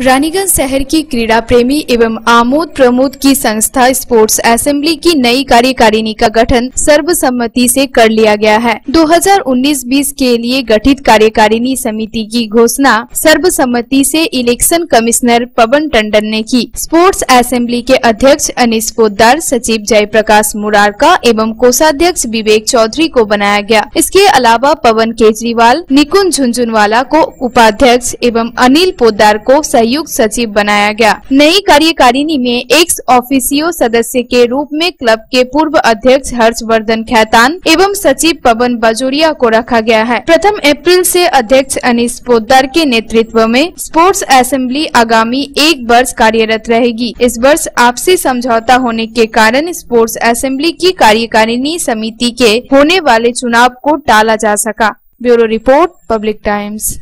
रानीगंज शहर की क्रीड़ा प्रेमी एवं आमोद प्रमोद की संस्था स्पोर्ट्स असेंबली की नई कार्यकारिणी का गठन सर्वसम्मति से कर लिया गया है। 2019-20 के लिए गठित कार्यकारिणी समिति की घोषणा सर्वसम्मति से इलेक्शन कमिश्नर पवन टंडन ने की। स्पोर्ट्स असेंबली के अध्यक्ष अनिश पोदार सचिव जयप्रकाश मुरारका एवं कोषाध्यक्ष विवेक चौधरी को बनाया गया। इसके अलावा पवन केजरीवाल, निकुंज झुंझुनवाला को उपाध्यक्ष एवं अनिल पोदार को संयुक्त सचिव बनाया गया। नई कार्यकारिणी में एक्स ऑफिसियो सदस्य के रूप में क्लब के पूर्व अध्यक्ष हर्षवर्धन खैतान एवं सचिव पवन बजोरिया को रखा गया है। प्रथम अप्रैल से अध्यक्ष अनिश पोदार के नेतृत्व में स्पोर्ट्स असेंबली आगामी एक वर्ष कार्यरत रहेगी। इस वर्ष आपसी समझौता होने के कारण स्पोर्ट्स असेंबली की कार्यकारिणी समिति के होने वाले चुनाव को टाला जा सका। Bureau report, public times.